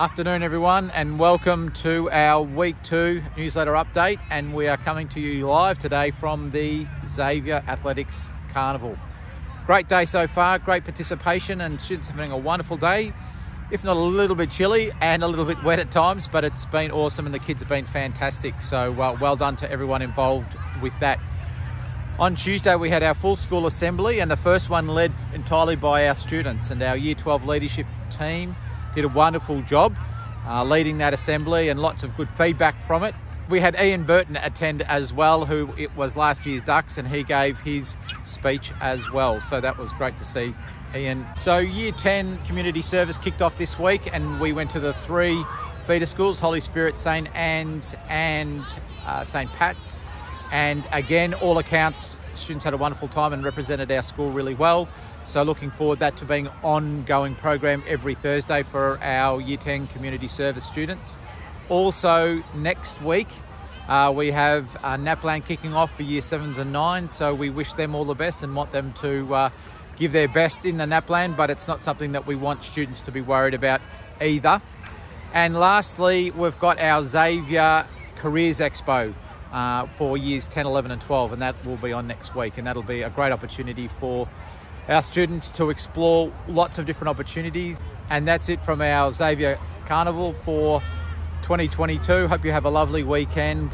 Afternoon, everyone, and welcome to our week two newsletter update. And we are coming to you live today from the Xavier Athletics Carnival. Great day so far, great participation, and students having a wonderful day. If not a little bit chilly and a little bit wet at times, but it's been awesome and the kids have been fantastic. So, well, well done to everyone involved with that. On Tuesday, we had our full school assembly, and the first one led entirely by our students and our Year 12 leadership team did a wonderful job uh, leading that assembly and lots of good feedback from it. We had Ian Burton attend as well, who it was last year's Dux, and he gave his speech as well. So that was great to see Ian. So Year 10 community service kicked off this week, and we went to the three feeder schools, Holy Spirit, St. Anne's and uh, St. Pat's. And again, all accounts, students had a wonderful time and represented our school really well. So looking forward that to being ongoing program every Thursday for our Year 10 community service students. Also next week, uh, we have uh, NAPLAN kicking off for Year 7s and 9s, so we wish them all the best and want them to uh, give their best in the NAPLAN, but it's not something that we want students to be worried about either. And lastly, we've got our Xavier Careers Expo uh, for years 10, 11 and 12, and that will be on next week, and that'll be a great opportunity for our students to explore lots of different opportunities. And that's it from our Xavier Carnival for 2022. Hope you have a lovely weekend.